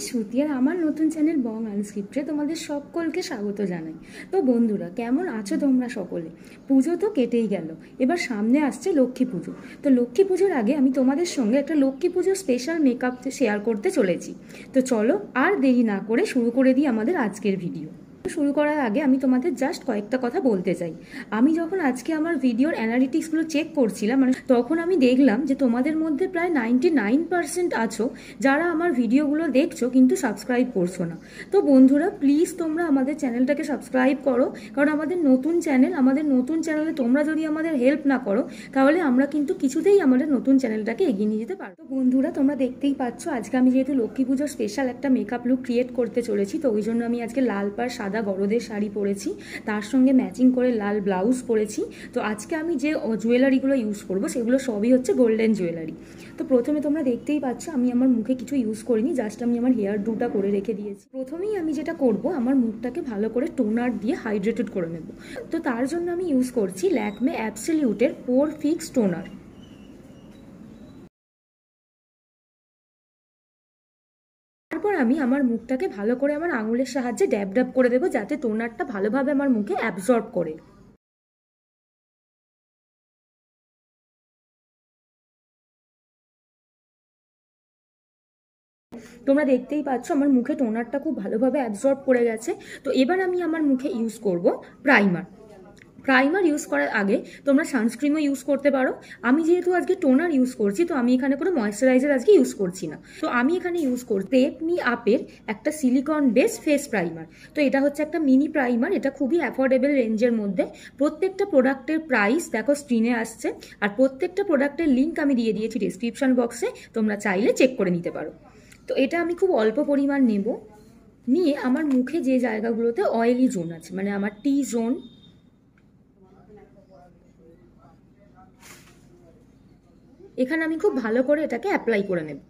শ্রুতি আর আমার নতুন চ্যানেল বং আনস্ক্রিপ্টে তোমাদের সকলকে স্বাগত জানাই। তো বন্ধুরা, কেমন আছো তোমরা সকলে? পুজো তো কেটেই গেল। এবার সামনে আসছে লক্ষ্মী পুজো। তো লক্ষ্মী পুজোর আগে আমি তোমাদের সঙ্গে একটা লক্ষ্মী পুজোর স্পেশাল মেকআপ শেয়ার করতে চলেছি। তো চলো আর দেরি না করে শুরু করে দিই আমাদের আজকের ভিডিও শুরু করার আগে আমি তোমাদের জাস্ট কয়েকটা কথা বলতে চাই। আমি যখন আজকে আমার ভিডিওর অ্যানালিটিক্সগুলো চেক করছিলাম মানে তখন আমি দেখলাম যে তোমাদের মধ্যে প্রায় নাইনটি নাইন পার্সেন্ট আছো যারা আমার ভিডিওগুলো দেখছ কিন্তু সাবস্ক্রাইব করছ না। তো বন্ধুরা প্লিজ তোমরা আমাদের চ্যানেলটাকে সাবস্ক্রাইব করো, কারণ আমাদের নতুন চ্যানেল আমাদের নতুন চ্যানেলে তোমরা যদি আমাদের হেল্প না করো, তাহলে আমরা কিন্তু কিছুতেই আমাদের নতুন চ্যানেলটাকে এগিয়ে নিয়ে যেতে পারব বন্ধুরা, তোমরা দেখতেই পাচ্ছ, আজকে আমি যেহেতু লক্ষ্মী পুজোর স্পেশাল একটা মেকআপ লুক ক্রিয়েট করতে চলেছি, তো ওই জন্য আমি আজকে লাল পাড়, সাদা গরদের শাড়ি পরেছি, তার সঙ্গে ম্যাচিং করে লাল ব্লাউজ পরেছি। তো আজকে আমি যে জুয়েলারিগুলো ইউজ করব, সেগুলো সবই হচ্ছে গোল্ডেন জুয়েলারি তো প্রথমে তোমরা দেখতেই পাচ্ছ, আমি আমার মুখে কিছু ইউজ করিনি জাস্ট আমি আমার হেয়ার ডুটা করে রেখে দিয়েছি। প্রথমেই আমি যেটা করব, আমার মুখটাকে ভালো করে টোনার দিয়ে হাইড্রেটেড করে নেব। তো তার জন্য আমি ইউজ করছি ল্যাকমে অ্যাবসলিউটের পোর ফিক্স টোনার আমি আমার মুখটাকে ভালো করে আমার আঙুলের সাহায্যে ড্যাব ড্যাব করে দেবো যাতে টোনারটা ভালোভাবে আমার মুখে অ্যাবজর্ব করে। তোমরা দেখতেই পাচ্ছ আমার মুখে টোনারটা খুব ভালোভাবে অ্যাবজর্ব করে গেছে। তো এবার আমি আমার মুখে ইউজ করব প্রাইমার প্রাইমার ইউজ করার আগে তোমরা সানস্ক্রিনও ইউজ করতে পারো। আমি যেহেতু আজকে টোনার ইউজ করছি, তো আমি এখানে কোনো ময়শ্চারাইজার আজকে ইউজ করছি না। তো আমি এখানে ইউজ করছি পেপ মি আপের একটা সিলিকন বেস ফেস প্রাইমার তো এটা হচ্ছে একটা মিনি প্রাইমার এটা খুবই অ্যাফোর্ডেবল রেঞ্জের মধ্যে। প্রত্যেকটা প্রোডাক্টের প্রাইস দেখো স্ক্রিনে আসছে। আর প্রত্যেকটা প্রোডাক্টের লিঙ্ক আমি দিয়ে দিয়েছি ডিসক্রিপশন বক্সে তোমরা চাইলে চেক করে নিতে পারো। তো এটা আমি খুব অল্প পরিমাণ নেব। নিয়ে আমার মুখে যে জায়গাগুলোতে অয়েলি জোন আছে মানে আমার টি জোন এখানে আমি খুব ভালো করে এটাকে অ্যাপ্লাই করে নেব।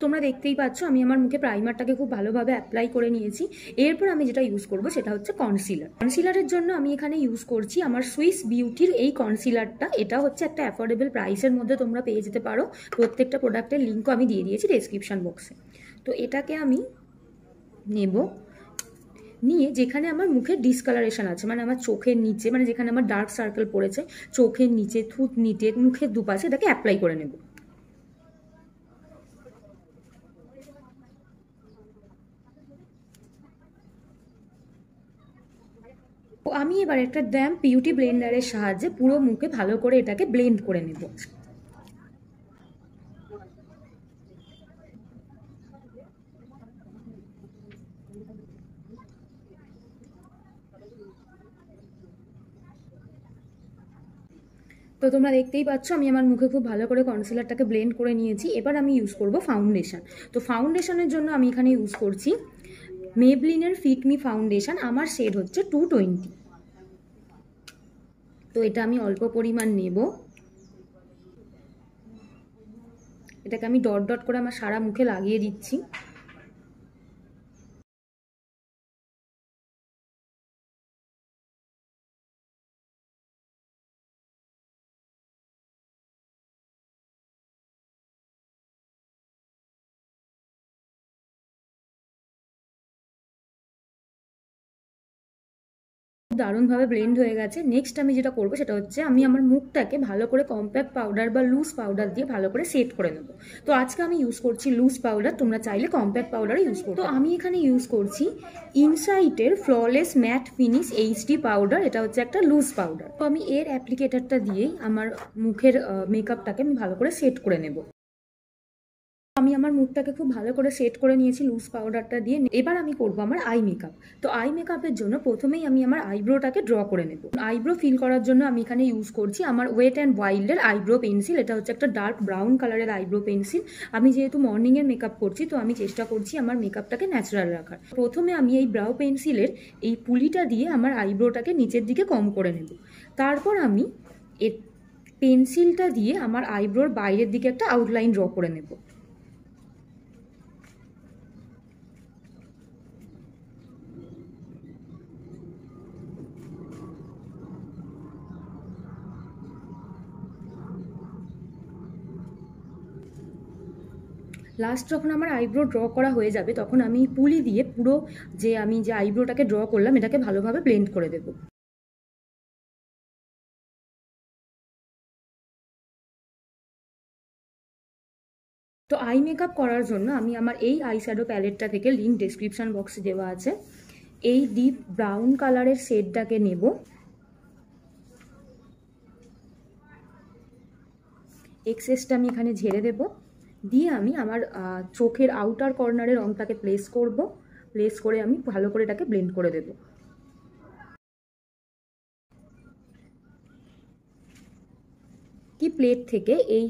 তোমরা দেখতেই পাচ্ছ, আমি আমার মুখে প্রাইমারটাকে খুব ভালোভাবে অ্যাপ্লাই করে নিয়েছি। এরপর আমি যেটা ইউজ করব সেটা হচ্ছে কনসিলার কনসিলারের জন্য আমি এখানে ইউজ করছি আমার সুইস বিউটির এই কনসিলারটা এটা হচ্ছে একটা অ্যাফোর্ডেবল প্রাইসের মধ্যে তোমরা পেয়ে যেতে পারো। প্রত্যেকটা প্রোডাক্টের লিঙ্কও আমি দিয়ে দিয়েছি ডেসক্রিপশন বক্সে তো এটাকে আমি নেব। নিয়ে যেখানে আমার মুখের ডিসকালারেশন আছে মানে আমার চোখের নিচে মানে যেখানে আমার ডার্ক সার্কেল পড়েছে, চোখের নিচে, থুত নিচে মুখের দুপাশে, এটাকে অ্যাপ্লাই করে নেব। আমি এবার একটা ড্যাম পিউটি ব্লেন্ডারের সাহায্যে পুরো মুখে ভালো করে এটাকে ব্লেন্ড করে নেব। তো তোমরা দেখতেই পাচ্ছ, আমি আমার মুখে খুব ভালো করে কনসিলারটাকে ব্লেন্ড করে নিয়েছি। এবার আমি ইউজ করব ফাউন্ডেশন তো ফাউন্ডেশনের জন্য আমি এখানে ইউজ করছি মেবলিনের ফিটমি ফাউন্ডেশন আমার শেড হচ্ছে টু টোয়েন্টি তো এটা আমি অল্প পরিমাণ নেব। এটাকে আমি ডট ডট করে আমার সারা মুখে লাগিয়ে দিচ্ছি। দারুণভাবে ব্লেন্ড হয়ে গেছে। নেক্সট আমি যেটা করব সেটা হচ্ছে আমি আমার মুখটাকে ভালো করে কম্প্যাক্ট পাউডার বা লুজ পাউডার দিয়ে ভালো করে সেট করে নেব। তো আজকে আমি ইউজ করছি লুজ পাউডার তোমরা চাইলে কম্প্যাক্ট পাউডারও ইউজ করো তো আমি এখানে ইউজ করছি ইনসাইটের flawless matte finish HD powder এটা হচ্ছে একটা লুজ পাউডার তো আমি এর অ্যাপ্লিকেটারটা দিয়েই আমার মুখের মেকআপটাকে আমি ভালো করে সেট করে নেব। আমি আমার মুখটাকে খুব ভালো করে সেট করে নিয়েছি লুজ পাউডারটা দিয়ে। এবার আমি করব আমার আই মেকআপ তো আই মেকআপের জন্য প্রথমেই আমি আমার আইব্রোটাকে ড্র করে নেব। আইব্রো ফিল করার জন্য আমি এখানে ইউজ করছি আমার ওয়েট অ্যান্ড ওয়াইল্ডের আইব্রো পেন্সিল এটা হচ্ছে একটা ডার্ক ব্রাউন কালারের আইব্রো পেন্সিল আমি যেহেতু মর্নিংয়ের মেকআপ করছি, তো আমি চেষ্টা করছি আমার মেকআপটাকে ন্যাচারাল রাখার। প্রথমে আমি এই ব্রাউ পেন্সিলের এই পুলিটা দিয়ে আমার আইব্রোটাকে নিচের দিকে কম করে নেব। তারপর আমি এর পেন্সিলটা দিয়ে আমার আইব্রোর বাইরের দিকে একটা আউটলাইন ড্র করে নেব। লাস্ট যখন আমার আইব্রো ড্র করা হয়ে যাবে, তখন আমি পুলি দিয়ে পুরো যে আমি যে আইব্রোটাকে ড্র করলাম, এটাকে ভালোভাবে ব্লেন্ড করে দেবো। তো আই মেকআপ করার জন্য আমি আমার এই আই শ্যাডো প্যালেটটা থেকে লিঙ্ক ডেসক্রিপশন বক্সে দেওয়া আছে। এই ডিপ ব্রাউন কালারের শেডটাকে নেব। এক্সেসটা আমি এখানে ঝেড়ে দেব। দিয়ে আমি আমার চোখের আউটার কর্নারে রংটাকে প্লেস করব। প্লেস করে আমি ভালো করে এটাকে ব্লেন্ড করে দেব। কি প্লেট থেকে এই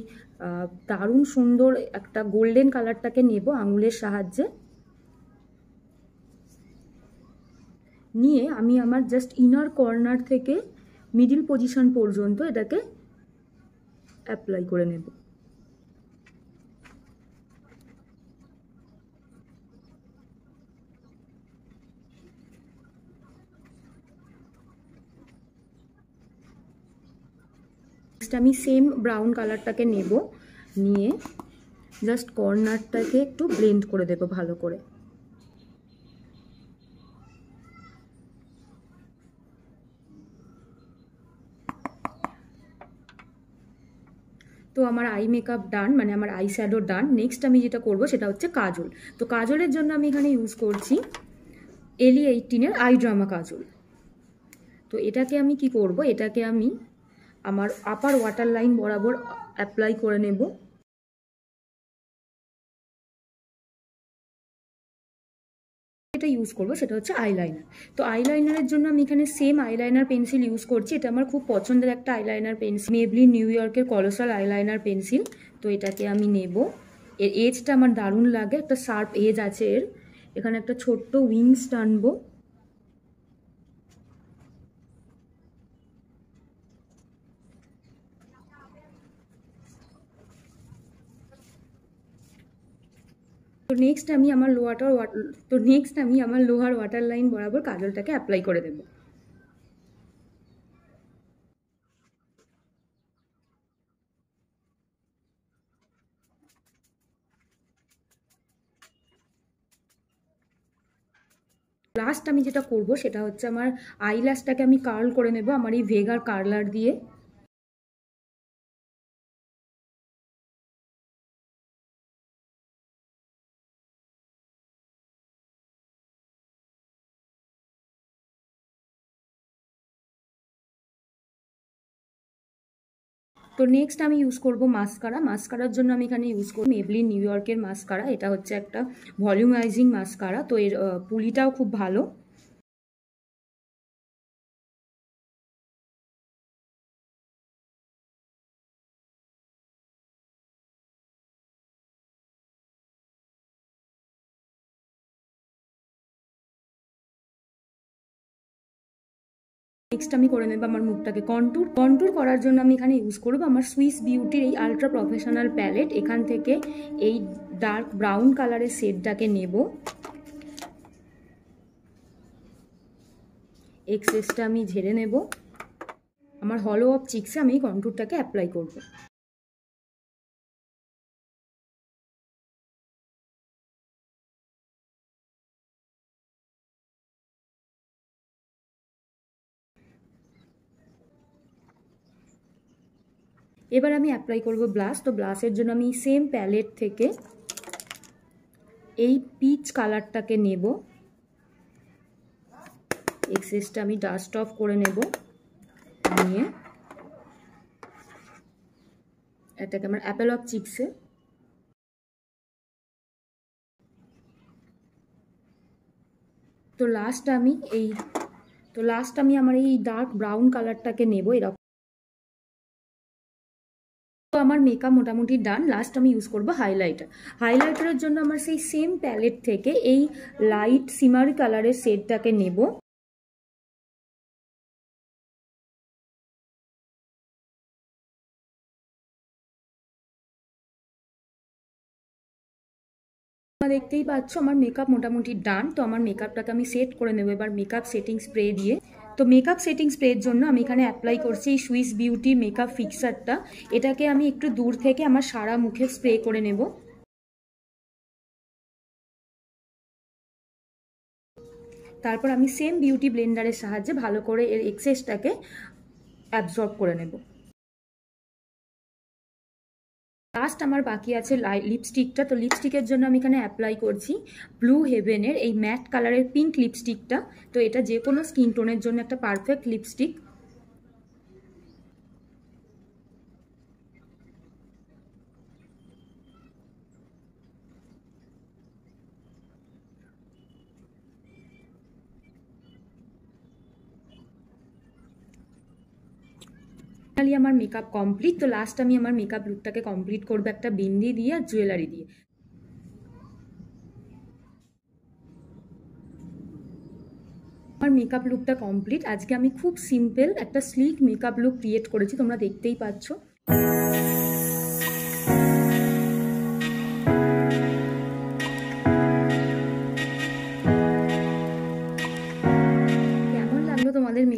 দারুণ সুন্দর একটা গোল্ডেন কালারটাকে নেব আঙুলের সাহায্যে। নিয়ে আমি আমার জাস্ট ইনার কর্নার থেকে মিডিল পজিশন পর্যন্ত এটাকে অ্যাপ্লাই করে নেব। নেক্সট আমি সেম ব্রাউন কালারটাকে নেব, নিয়ে জাস্ট কর্নারটাকে একটু ব্লেন্ড করে দেবো ভালো করে। তো আমার আই মেকআপ ডান মানে আমার আই শ্যাডো ডান নেক্সট আমি যেটা করব সেটা হচ্ছে কাজল। তো কাজলের জন্য আমি এখানে ইউজ করছি এলি এইটিনের আই ড্রামা কাজল। তো এটাকে আমি কি করব? এটাকে আমি আমার আপার ওয়াটার লাইন বরাবর অ্যাপ্লাই করে নেব। যেটা ইউজ করব সেটা হচ্ছে আইলাইনার তো আইলাইনারের জন্য আমি এখানে সেম আইলাইনার পেন্সিল ইউজ করছি। এটা আমার খুব পছন্দের একটা আইলাইনার পেন্সিল মেবলি নিউ ইয়র্কের কলোসাল আইলাইনার পেন্সিল তো এটাকে আমি নেব। এর এজটা আমার দারুণ লাগে। একটা শার্প এজ আছে এর। এখানে একটা ছোট্ট উইংস টানবো। তো নেক্সট আমি আমার লোয়াটার তো নেক্সট আমি আমার লোহার ওয়াটার লাইন বরাবর কাজলটাকে অ্যাপ্লাই করে দেবো। লাস্ট আমি যেটা করব সেটা হচ্ছে আমার আইল্যাশটাকে আমি কার্ল করে নেব, আমার এই ভেগার কার্লার দিয়ে। তো নেক্সট আমি ইউজ করব মাস্কারা মাস্কারার জন্য আমি এখানে ইউজ করি মেবলিন নিউ ইয়র্কের মাস্কারা এটা হচ্ছে একটা ভলিউমাইজিং মাস্কারা তো এর পুলিটাও খুব ভালো। নেক্সট আমি করে নেব আমার মুখটাকে কন্টুর কন্টুর করার জন্য আমি এখানে ইউজ করব আমার সুইস বিউটির এই আলট্রা প্রফেশনাল প্যালেট এখান থেকে এই ডার্ক ব্রাউন কালারের শেডটাকে নেব। এক্সেসটা আমি ঝেড়ে নেব। আমার হলো অফ চিক্সে আমি কন্টুরটাকে অ্যাপ্লাই করব। এবার আমি অ্যাপ্লাই করব ব্লাশ তো ব্লাশের জন্য আমি সেম প্যালেট থেকে এই পিচ কালারটাকে নেব। এক্সেসটা আমি ডাস্ট অফ করে নেব নিয়ে। এটাকে আমার অ্যাপেল অফ চিপসে তো লাস্ট আমি এই, তো লাস্ট আমি আমার এই ডার্ক ব্রাউন কালারটাকে নেব এরকম। আমার মেকআপ মোটামুটি ডান লাস্ট আমি ইউজ করব হাইলাইটার হাইলাইটারের জন্য আমার সেই সেম প্যালেট থেকে এই লাইট সিমারি কালারের শেডটাকে নেব। দেখতেই পাচ্ছ, আমার মেকআপ মোটামুটি ডান তো আমার মেকআপটাকে আমি সেট করে নেব। এবার মেকআপ সেটিং স্প্রে দিয়ে। তো মেকআপ সেটিং স্প্রের জন্য আমি এখানে অ্যাপ্লাই করছি এই সুইস বিউটি মেকআপ ফিক্সারটা এটাকে আমি একটু দূর থেকে আমার সারা মুখে স্প্রে করে নেব। তারপর আমি সেম বিউটি ব্লেন্ডারের সাহায্যে ভালো করে এর এক্সেসটাকে অ্যাবজর্ব করে নেব। লাস্ট আমার বাকি আছে লিপস্টিকটা তো লিপস্টিকের জন্য আমি এখানে অ্যাপ্লাই করছি ব্লু হেভেনের এই ম্যাট কালারের পিঙ্ক লিপস্টিকটা তো এটা যে কোনো স্কিন টোনের জন্য একটা পারফেক্ট লিপস্টিক ফাইনালি আমার মেকআপ কমপ্লিট তো লাস্ট আমি আমার মেকআপ লুকটাকে কমপ্লিট করব একটা বিন্দি দিয়ে আর জুয়েলারি দিয়ে। আমার মেকআপ লুকটা কমপ্লিট আজকে আমি খুব সিম্পল একটা স্লিক মেকআপ লুক ক্রিয়েট করেছি, তোমরা দেখতেই পাচ্ছ।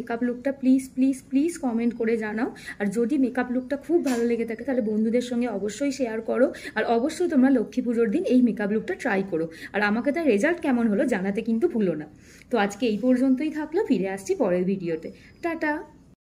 মেকআপ লুকটা প্লিজ প্লিজ প্লিজ কমেন্ট করে জানাও। আর যদি মেকআপ লুকটা খুব ভালো লেগে থাকে, তাহলে বন্ধুদের সঙ্গে অবশ্যই শেয়ার করো। আর অবশ্যই তোমরা লক্ষ্মী পুজোর দিন এই মেকআপ লুকটা ট্রাই করো। আর আমাকে তার রেজাল্ট কেমন হলো জানাতে কিন্তু ভুলো না। তো আজকে এই পর্যন্তই থাকল, ফিরে আসছি পরের ভিডিওতে টাটা!